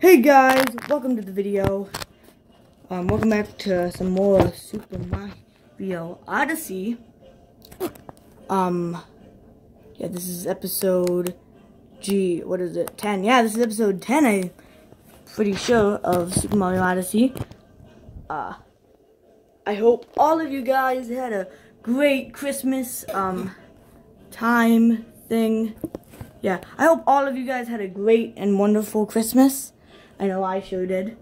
Hey guys, welcome to the video. Um, welcome back to some more Super Mario Odyssey. Um, yeah, this is episode G. What is it? Ten. Yeah, this is episode ten. I'm pretty sure of Super Mario Odyssey. Uh, I hope all of you guys had a great Christmas um time thing. Yeah, I hope all of you guys had a great and wonderful Christmas. I know I sure did.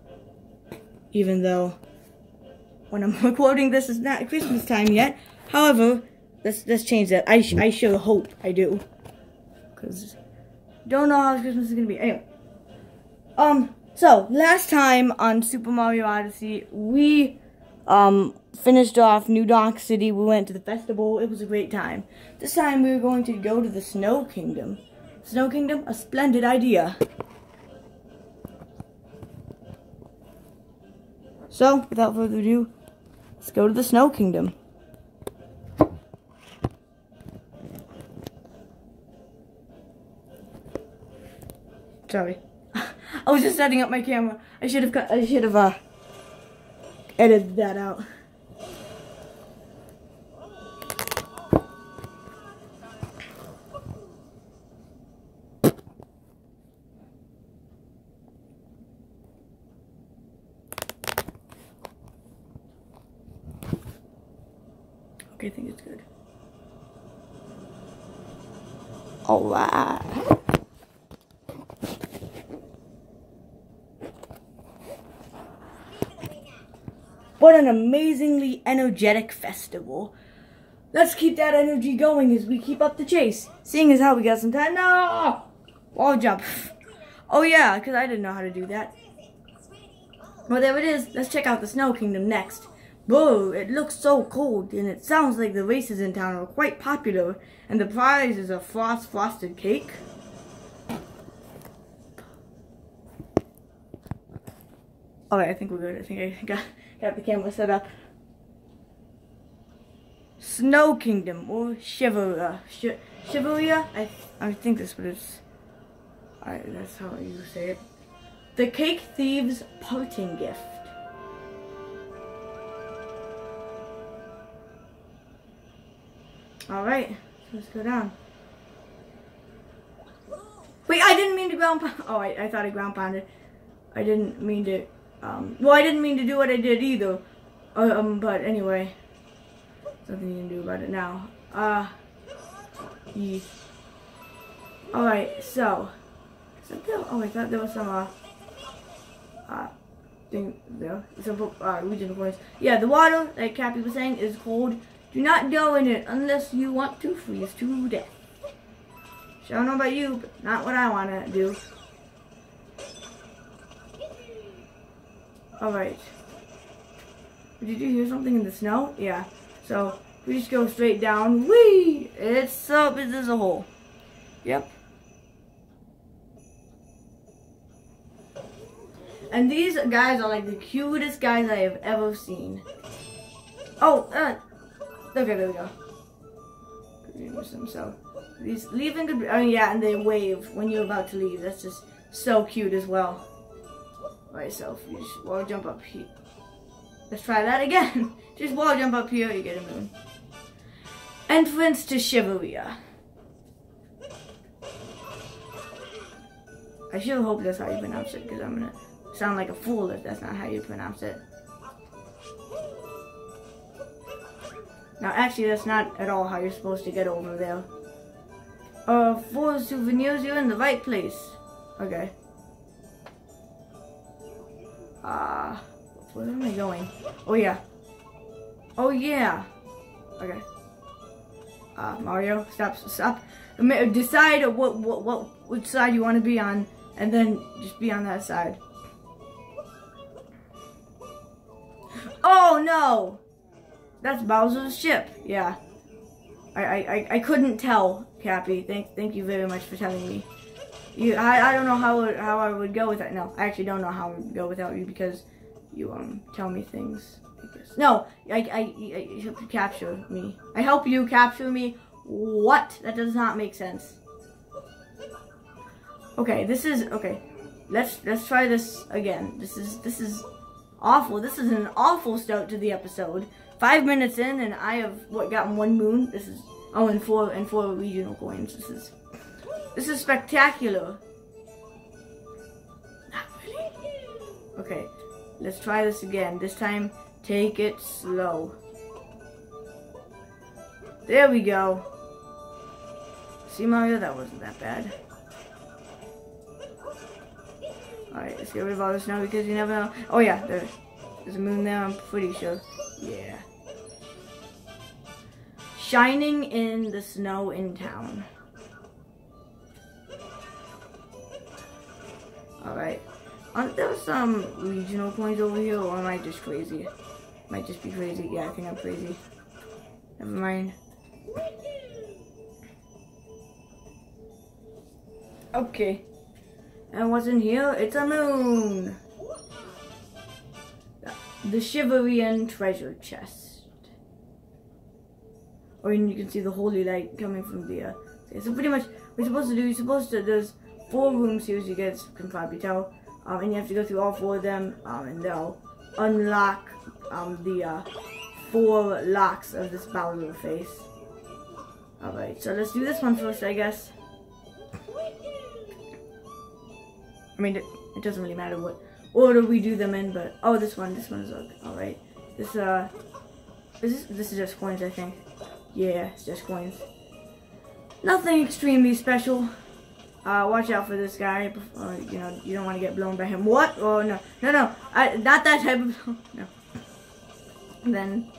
Even though when I'm recording this is not Christmas time yet. However, let's let's change that. I I sure hope I do. Cause don't know how Christmas is gonna be. Anyway. Um so last time on Super Mario Odyssey we um finished off New Donk City. We went to the festival. It was a great time. This time we were going to go to the Snow Kingdom. Snow Kingdom, a splendid idea. So, without further ado, let's go to the Snow Kingdom. Sorry. I was just setting up my camera. I should have cut I should have uh edited that out. Okay, I think it's good. Alright. What an amazingly energetic festival. Let's keep that energy going as we keep up the chase. Seeing as how we got some time. No! Wall jump. Oh yeah, because I didn't know how to do that. Well, there it is. Let's check out the Snow Kingdom next. Whoa, it looks so cold, and it sounds like the races in town are quite popular, and the prize is a frost frosted cake. Alright, I think we're good. I think I got, got the camera set up. Snow Kingdom, or Shiveria. Sh uh, Shiveria? I, I think what it's... I, that's how you say it. The Cake Thieves Parting Gift. Alright, let's go down. Wait, I didn't mean to ground pound. Oh, I, I thought I ground pounded. I didn't mean to, um, well, I didn't mean to do what I did either. Um, but anyway, nothing you can do about it now. Uh, yeah. Alright, so, there, oh, I thought there was some, uh, uh, thing there. Some, uh, regional points. Yeah, the water, like Cappy was saying, is cold. Do not go in it unless you want to freeze to death. So I don't know about you, but not what I want to do. Alright. Did you hear something in the snow? Yeah. So, we just go straight down. Whee! It's so, this is a hole. Yep. And these guys are like the cutest guys I have ever seen. Oh, uh, Okay, there we go. So these leaving good. Oh yeah, and they wave when you're about to leave. That's just so cute as well. By yourself, you just wall jump up here. Let's try that again. just wall jump up here, you get a moon. Entrance to Shiveria. I sure hope that's how you pronounce it, because I'm gonna sound like a fool if that's not how you pronounce it. Now, actually, that's not at all how you're supposed to get over there. Uh, for souvenirs, you're in the right place. Okay. Uh, where am I going? Oh, yeah. Oh, yeah. Okay. Uh, Mario, stop, stop. Decide what, what, what, which side you want to be on, and then just be on that side. Oh, no! That's Bowser's ship. Yeah. I, I, I couldn't tell, Cappy. Thank thank you very much for telling me. You I, I don't know how how I would go with that. No, I actually don't know how I would go without you because you um tell me things. No, I, I, I capture me. I help you capture me. What? That does not make sense. Okay, this is okay. let's let's try this again. This is this is awful. This is an awful start to the episode. Five minutes in, and I have what gotten one moon. This is oh, and four and four regional coins. This is this is spectacular. Not really. Okay, let's try this again. This time, take it slow. There we go. See, Mario, that wasn't that bad. Alright, let's get rid of all this now because you never know. Oh yeah, there, there's a moon there, I'm pretty sure. Yeah. Shining in the snow in town. Alright. Aren't there some regional coins over here or am I just crazy? Might just be crazy. Yeah, I think I'm crazy. Never mind. Okay. And what's in here? It's a moon. The Shiverian treasure chest. Or you can see the holy light coming from the. Uh, so pretty much, we're supposed to do. You're supposed to. There's four rooms here, as you guys can probably tell. Um, and you have to go through all four of them, um, and they'll unlock um, the uh, four locks of this Bowser face. Alright, so let's do this one first, I guess. I mean, it, it, doesn't really matter what order we do them in, but oh, this one, this one is all right. This uh, this this is just coins, I think. Yeah, it's just coins. Nothing extremely special. Uh, watch out for this guy. You know, you don't want to get blown by him. What? Oh no, no, no! I, not that type of no. And then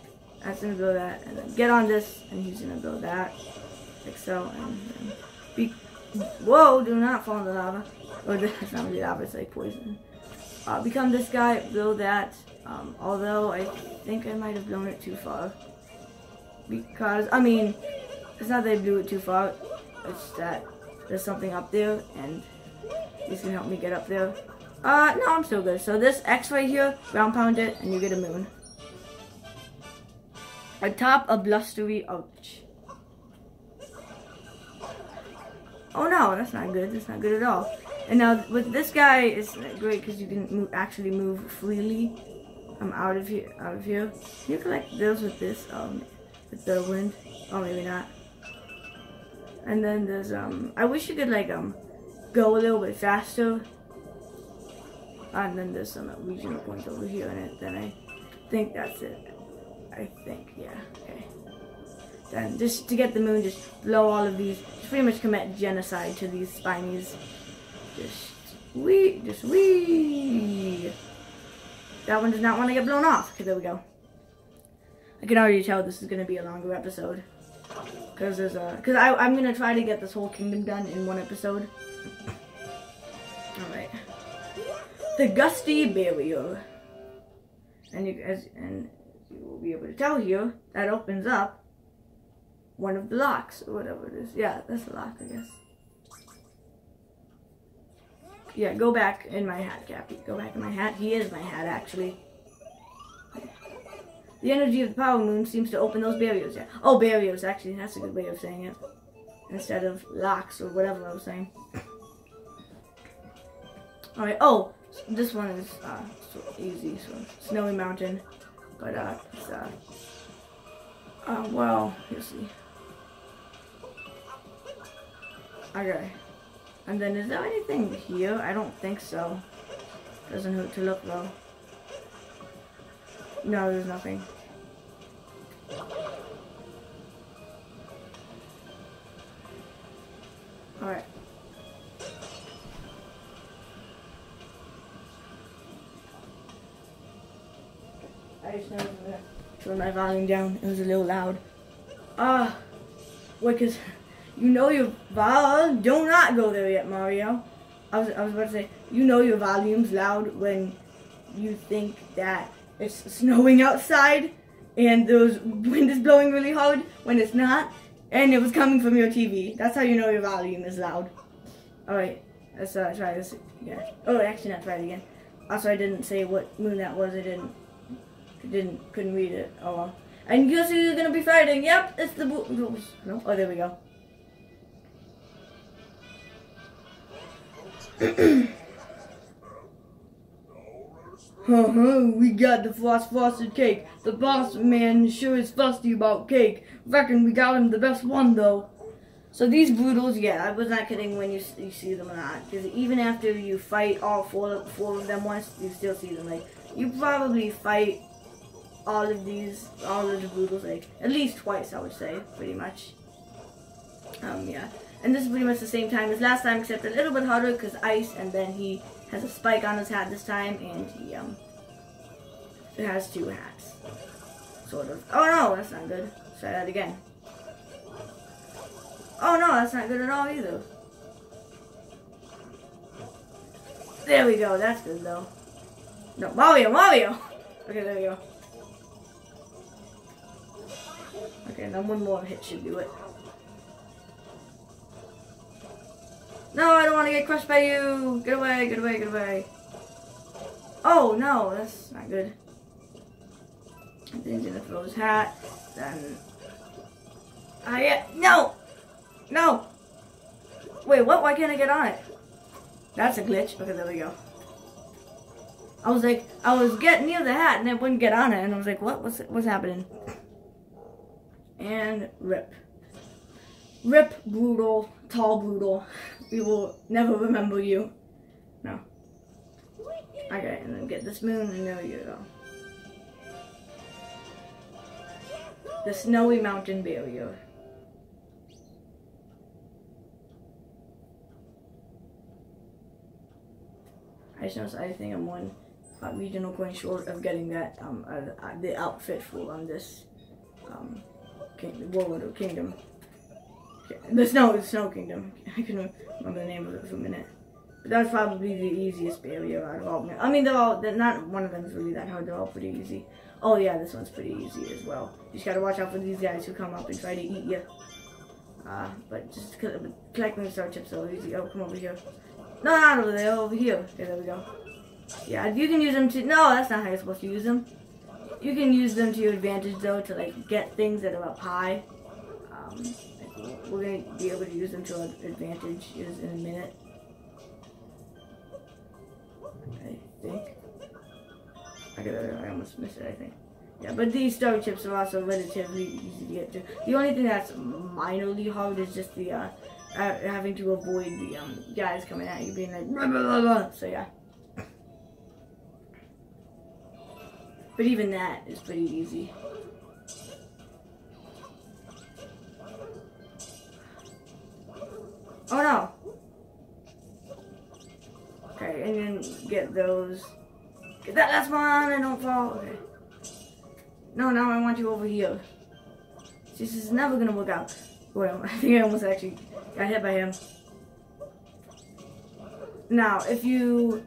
that's gonna build that, and then get on this, and he's gonna build that, like so, and, be. Whoa! Do not fall in the lava. Or it's not really lava, it's like poison. Uh, become this guy, build that. Um, although I think I might have blown it too far. Because, I mean, it's not that I blew it too far. It's that there's something up there, and this gonna help me get up there. Uh, no, I'm still good. So this X right here, ground pound it, and you get a moon. Atop a blustery arch. Oh no, that's not good. That's not good at all. And now with this guy, it's great because you can move, actually move freely I'm out of here. Out of here. Can you collect those with this? Um, with the wind? Oh, maybe not. And then there's um. I wish you could like um, go a little bit faster. And then there's some regional points over here in it. Then I think that's it. I think yeah. Okay. Then just to get the moon, just blow all of these. Just pretty much commit genocide to these spinies. Just wee, just wee. That one does not want to get blown off. Okay, there we go. I can already tell this is going to be a longer episode. Because there's a, because I'm going to try to get this whole kingdom done in one episode. Alright. The Gusty Barrier. And you guys, and you will be able to tell here, that opens up one of the locks, or whatever it is. Yeah, that's a lock, I guess. Yeah, go back in my hat, Cappy. Go back in my hat. He is my hat, actually. The energy of the power moon seems to open those barriers. Yeah. Oh, barriers, actually. That's a good way of saying it. Instead of locks or whatever I was saying. Alright, oh, this one is uh, so easy. So, Snowy Mountain. But, uh, it's, uh, uh, well, you'll see. Okay. And then is there anything here? I don't think so. Doesn't hurt to look though. No, there's nothing. Alright. I just never turn my volume down. It was a little loud. Ah, uh, wait, cause you know your volume. Do not go there yet, Mario. I was, I was about to say, you know your volume's loud when you think that it's snowing outside and the wind is blowing really hard when it's not. And it was coming from your TV. That's how you know your volume is loud. Alright, let's uh, try this again. Oh, actually not try it again. Also, I didn't say what moon that was. I didn't, didn't, couldn't read it. Oh well. And guess who you're gonna be fighting? Yep, it's the, no? Oh, there we go. huh, huh, we got the frost frosted cake. The boss man sure is fussy about cake. Reckon we got him the best one though. So these Broodals, yeah, I was not kidding when you, you see them or not. Because even after you fight all four, four of them once, you still see them. Like, you probably fight all of these, all of the Broodals, like, at least twice, I would say, pretty much. Um, yeah. And this is pretty much the same time as last time, except a little bit harder because ice, and then he has a spike on his hat this time, and he, um, has two hats. Sort of. Oh no, that's not good. Try that again. Oh no, that's not good at all either. There we go, that's good though. No, Mario, Mario! Okay, there we go. Okay, then one more hit should do it. No, I don't want to get crushed by you! Get away, get away, get away. Oh, no, that's not good. Then he's gonna throw his hat, then... Ah, uh, yeah, no! No! Wait, what? Why can't I get on it? That's a glitch. Okay, there we go. I was like, I was getting near the hat and it wouldn't get on it, and I was like, what? What's what's happening? And rip. Rip, Broodal, tall Broodal. We will never remember you. No. Okay, and then get this moon, and know you. The snowy mountain barrier. I just noticed I think I'm one uh, regional coin short of getting that um uh, the outfit for on this um king, World of Kingdom. The Snow the Snow Kingdom. I can remember the name of it for a minute. But that's probably the easiest barrier out of all. I mean, they're all, they're not one of them is really that hard. They're all pretty easy. Oh yeah, this one's pretty easy as well. You just gotta watch out for these guys who come up and try to eat you. Uh, but just collecting star chips so easy. Oh, come over here. No, not over there, over here. Okay, there we go. Yeah, you can use them to, no, that's not how you're supposed to use them. You can use them to your advantage though, to like get things that are up high. Um, we're gonna be able to use them to our advantage in a minute. I think. I, got I almost missed it, I think. Yeah, but these star chips are also relatively easy to get to. The only thing that's minorly hard is just the uh, uh, having to avoid the um, guys coming at you being like blah, blah, blah, blah. so yeah but even that is pretty easy oh no okay and then get those get that last one and don't fall okay no now I want you over here this is never gonna work out well, I think I almost actually Got hit by him. Now, if you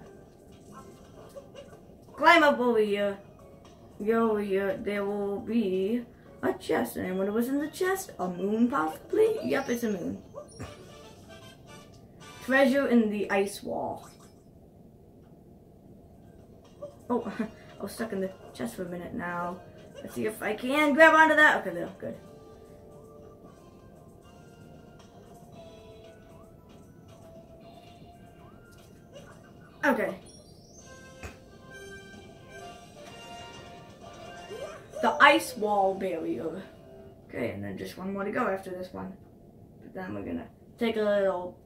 climb up over here, go over here, there will be a chest. And I wonder what's in the chest? A moon, possibly? Yep, it's a moon. Treasure in the ice wall. Oh, I was stuck in the chest for a minute now. Let's see if I can grab onto that. Okay, there, good. Okay. The ice wall barrier. Okay, and then just one more to go after this one. But then we're gonna take a little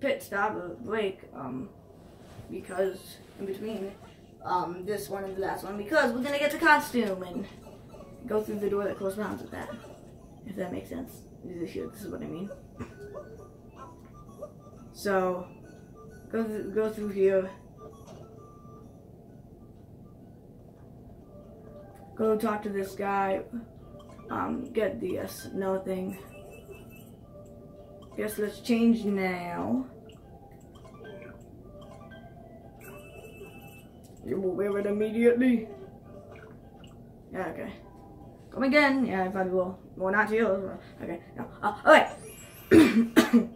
pit stop or break, um, because in between um, this one and the last one, because we're gonna get the costume and go through the door that corresponds with that. If that makes sense. This is what I mean. So, Go, th go through here. Go talk to this guy. Um, get the uh, no thing. Guess let's change now. You will wear it immediately. Yeah, okay. Come again. Yeah, I probably will. Well, not to you. Okay, no. Uh, okay.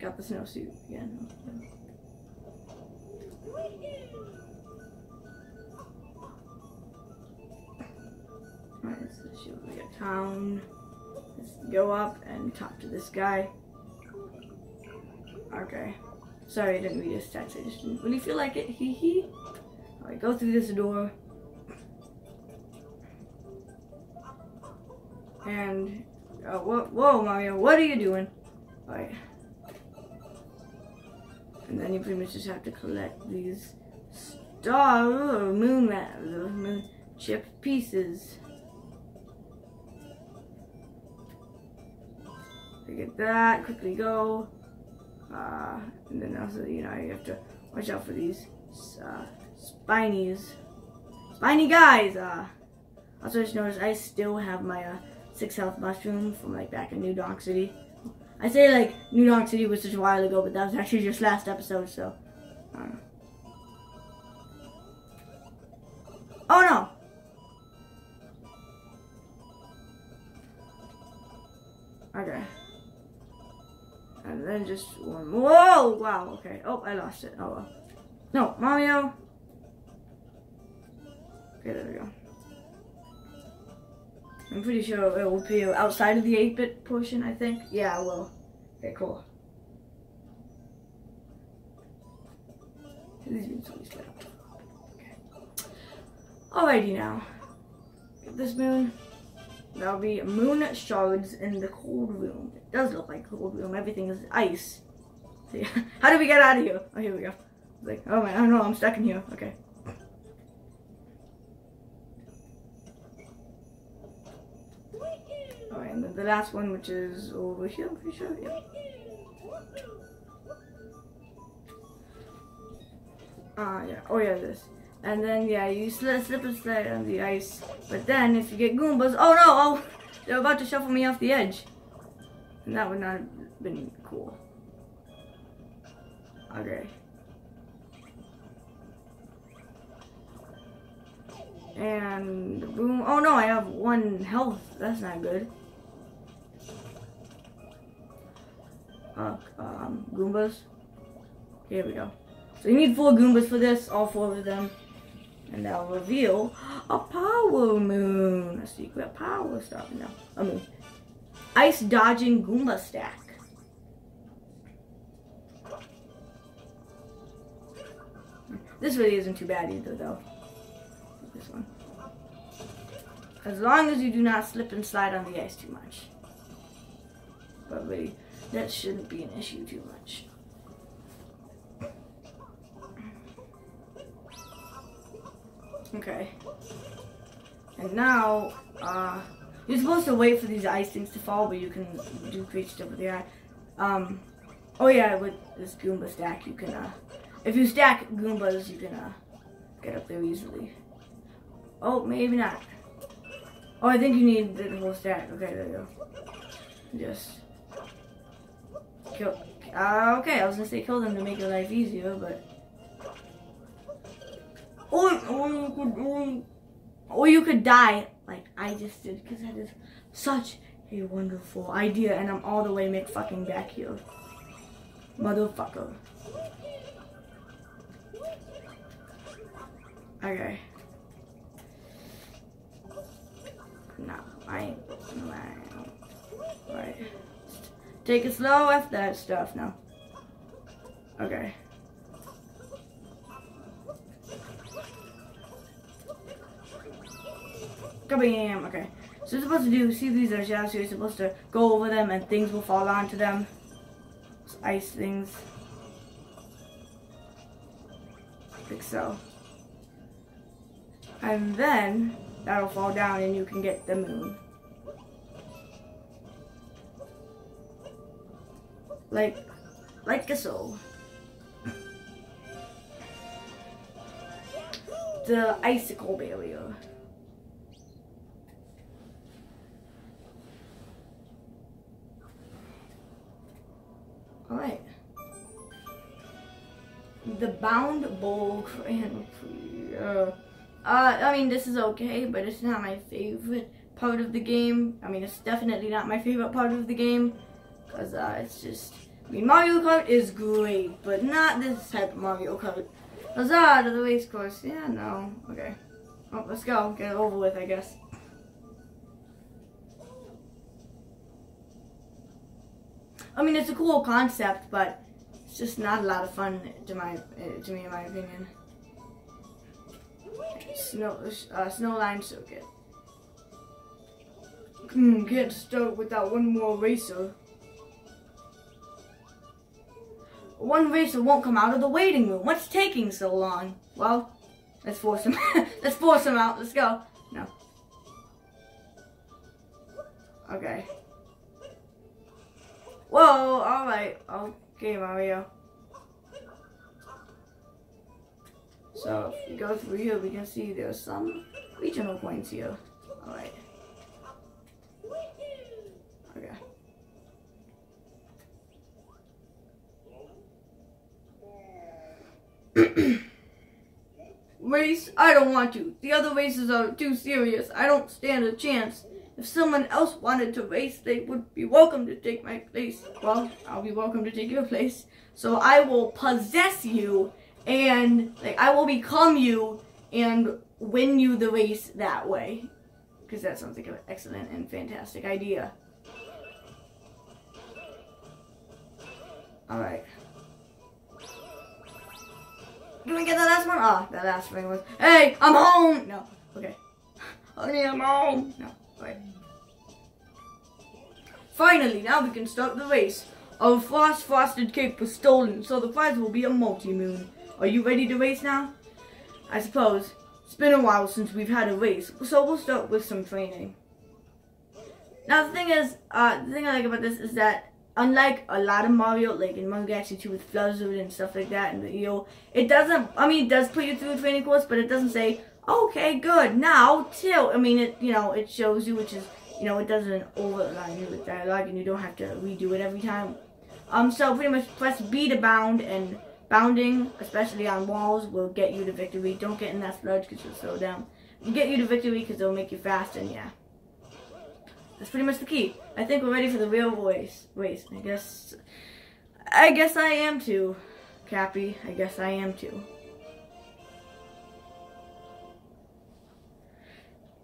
got the snowsuit again. Alright, let's show we got town. Go up and talk to this guy. Okay. Sorry, I didn't read his text. I just didn't really feel like it. Hee hee. Alright, go through this door. And, uh, whoa, Mario, what are you doing? Alright. And then you pretty much just have to collect these star moon, moon chip pieces. Get that, quickly go. Uh, and then also, you know, you have to watch out for these uh, spinies. Spiny guys! Uh, also, just notice I still have my uh, 6 health mushroom from like back in New Donk City. I say like New Donk City was such a while ago, but that was actually just last episode, so. Oh no! Then just one. More whoa! Wow, okay. Oh, I lost it. Oh well. No, Mario. Okay, there we go. I'm pretty sure it will be outside of the 8-bit portion, I think. Yeah, I will. Okay, cool. Okay. Alrighty now. Get this moon. There'll be moon shards in the cold room. It does look like cold room. Everything is ice. Yeah. How do we get out of here? Oh, here we go. Like, oh man, I don't know. I'm stuck in here. Okay. Alright, and the last one, which is over here, I'm pretty sure. Yeah. Ah, uh, yeah. Oh, yeah, this. And then, yeah, you slip, slip and slide on the ice. But then, if you get Goombas, oh no, oh, they're about to shuffle me off the edge. And that would not have been cool. Okay. And boom. Oh no, I have one health. That's not good. Uh, um, Goombas. Here we go. So you need four Goombas for this, all four of them. And that'll reveal a power moon. A secret power stuff. No, I mean, ice dodging Goomba stack. This really isn't too bad either, though. This one. As long as you do not slip and slide on the ice too much. But really, that shouldn't be an issue too much. Okay. And now, uh, you're supposed to wait for these ice things to fall, but you can do great stuff with your eye. Um, oh yeah, with this Goomba stack, you can, uh, if you stack Goombas, you can, uh, get up there easily. Oh, maybe not. Oh, I think you need the whole stack. Okay, there you go. Just kill. Uh, okay, I was gonna say kill them to make your life easier, but or, or you could, or, or you could die like I just did because that is such a wonderful idea and I'm all the way make fucking back here. Motherfucker. Okay. No, I ain't. No, Right. Take it slow after that stuff now. Okay. Kabam! Okay. So you're supposed to do, see these are so you're supposed to go over them and things will fall onto them. Ice things. Like so. And then, that'll fall down and you can get the moon. Like, like a so. The icicle barrier. The Bound Bowl. Uh, uh, I mean, this is okay, but it's not my favorite part of the game. I mean, it's definitely not my favorite part of the game. Because uh, it's just... I mean, Mario Kart is great, but not this type of Mario Kart. Huzzah to the race course. Yeah, no. Okay. Oh, let's go. Get it over with, I guess. I mean, it's a cool concept, but it's just not a lot of fun to my uh, to me, in my opinion. Snow uh, snow line circuit. Mm, can't start without one more racer. One racer won't come out of the waiting room. What's taking so long? Well, let's force him. let's force him out. Let's go. No. Okay. Whoa, alright. Okay, Mario. So, if we go through here, we can see there's some regional points here. Alright. Okay. Race, I don't want to. The other races are too serious. I don't stand a chance. If someone else wanted to race, they would be welcome to take my place. Well, I'll be welcome to take your place. So I will possess you and like I will become you and win you the race that way. Because that sounds like an excellent and fantastic idea. Alright. Can we get the last one? Ah, oh, that last one was, hey, I'm home! No, okay. Honey, I'm home! No. Right. Finally, now we can start the race. Our frost frosted cake was stolen, so the prize will be a multi-moon. Are you ready to race now? I suppose. It's been a while since we've had a race, so we'll start with some training. Now the thing is, uh, the thing I like about this is that unlike a lot of Mario, like in Mario Galaxy 2 with Fluzzard and stuff like that, and the EO, it doesn't, I mean, it does put you through a training course, but it doesn't say, okay, good, now, tilt. I mean, it, you know, it shows you, which is, you know, it doesn't overline you with dialogue, and you don't have to redo it every time. Um, so pretty much press B to bound, and bounding, especially on walls, will get you to victory. Don't get in that sludge because you'll slow down. Get you to victory because it'll make you fast, and yeah. That's pretty much the key. I think we're ready for the real voice. Race. I guess, I guess I am too, Cappy. I guess I am too.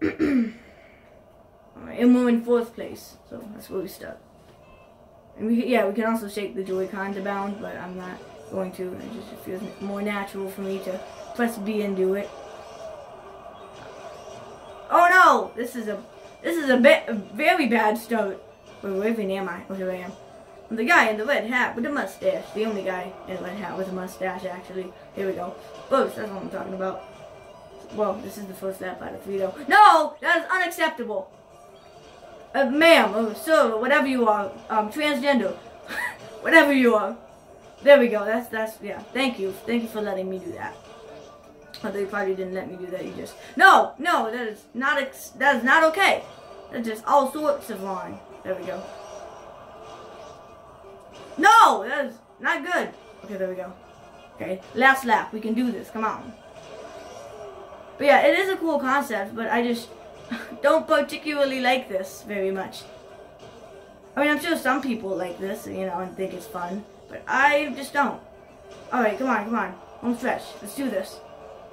And we're in fourth place, so that's where we start. And we, yeah, we can also shake the Joy-Con to bound, but I'm not going to. It just feels more natural for me to press B and do it. Oh no! This is a this is a a very bad start. Wait, where even am I? Oh, here I am. I'm the guy in the red hat with the mustache. The only guy in the red hat with a mustache, actually. Here we go. Boost, that's what I'm talking about. Well, this is the first lap out of three, though. No! That is unacceptable! Uh, ma'am, or sir, whatever you are, um, transgender. whatever you are. There we go. That's, that's, yeah. Thank you. Thank you for letting me do that. Although you probably didn't let me do that. You just, no, no, that is not, that is not okay. That's just all sorts of wrong. There we go. No, that is not good. Okay, there we go. Okay, last lap. We can do this. Come on. But yeah, it is a cool concept, but I just don't particularly like this very much. I mean, I'm sure some people like this, you know, and think it's fun, but I just don't. Alright, come on, come on. Home stretch. Let's do this.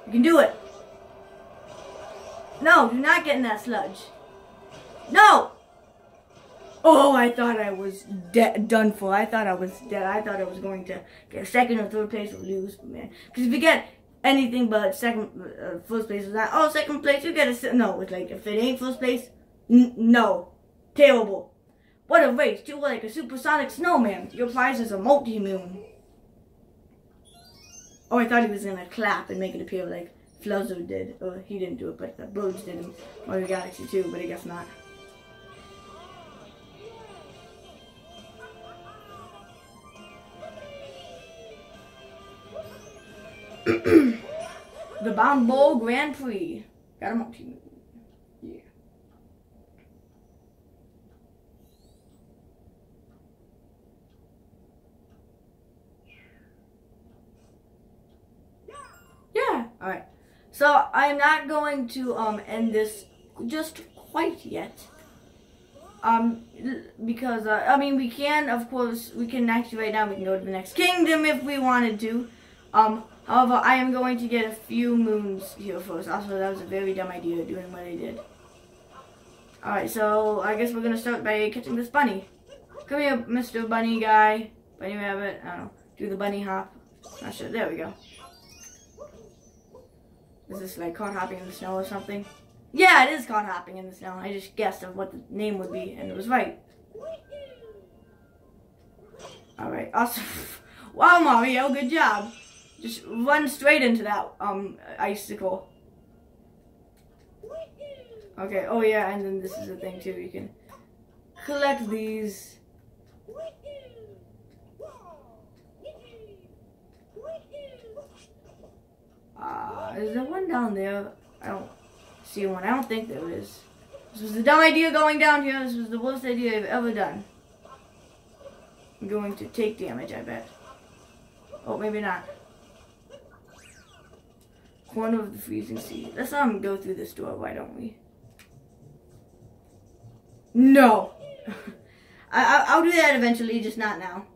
You can do it. No, do not get in that sludge. No! Oh, I thought I was done for. I thought I was dead. I thought I was going to get second or third place or lose, man. Because if you get anything but second, uh, first place is that. Oh, second place, you get a no. It's like if it ain't first place, no, terrible. What a race! You're like a supersonic snowman. Your prize is a multi-moon. Oh, I thought he was gonna clap and make it appear like Fluzzard did. He didn't do it, but the birds did in Mario Galaxy 2, but I guess not. the Bound Bowl Grand Prix. Got him up to you. Yeah. Yeah. Alright. So I'm not going to um end this just quite yet. Um, because, uh, I mean, we can, of course, we can actually right now, we can go to the next kingdom if we wanted to. Um, Oh, However, I am going to get a few moons here first. Also, that was a very dumb idea doing what I did. Alright, so I guess we're going to start by catching this bunny. Come here, Mr. Bunny guy. Bunny Rabbit. I don't know. do the bunny hop. Not sure. There we go. Is this like caught hopping in the snow or something? Yeah, it is caught hopping in the snow. I just guessed of what the name would be, and it was right. Alright, awesome. wow, Mario, good job. Just run straight into that um icicle. Okay, oh yeah, and then this is the thing too. You can collect these. Uh, is there one down there? I don't see one. I don't think there is. This was a dumb idea going down here. This was the worst idea I've ever done. I'm going to take damage, I bet. Oh, maybe not. Corner of the freezing sea. Let's um go through this door, why don't we? No! I, I, will do that eventually, just not now.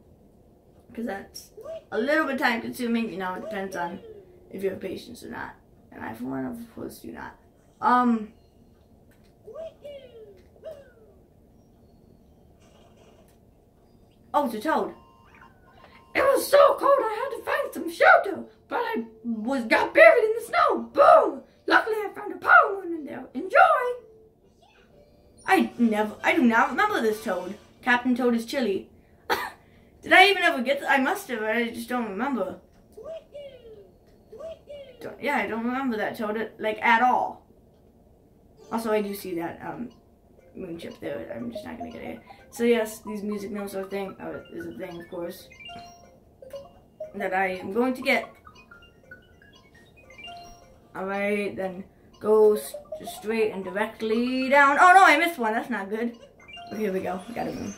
Because that's a little bit time consuming, you know, it depends on if you have patience or not. And I, for one, of course, do not. Um. Oh, it's a toad. It was so cold I had to find some shelter, I was got buried in the snow. Boom! Luckily I found a power moon in there. Enjoy! I never, I do not remember this toad. Captain Toad is chilly. Did I even ever get, I must have, I just don't remember. Don't, yeah, I don't remember that toad, like, at all. Also, I do see that, um, moon chip there. I'm just not gonna get it. So yes, these music notes are a thing, uh, is a thing, of course, that I am going to get. Alright, then go just straight and directly down. Oh no, I missed one. That's not good. But here we go. We got a moon.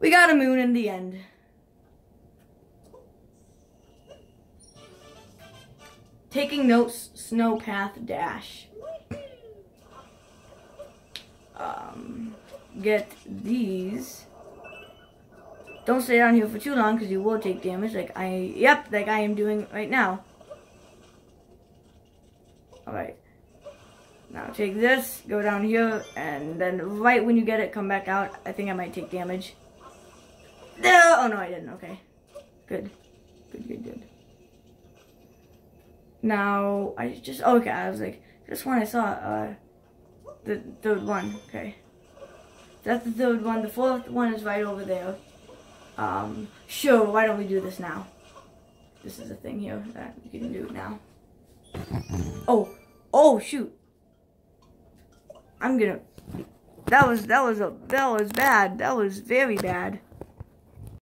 We got a moon in the end. Taking notes, snow path dash. Um, get these. Don't stay down here for too long because you will take damage like I, yep, like I am doing right now. Alright. Now take this, go down here, and then right when you get it, come back out. I think I might take damage. No! Oh no, I didn't. Okay. Good. Good, good, good. Now, I just, okay, I was like, this one I saw, uh, the third one, okay. That's the third one. The fourth one is right over there. Um, sure, why don't we do this now? This is a thing here that you can do now. Oh, oh, shoot. I'm gonna. That was that was a that was bad. That was very bad.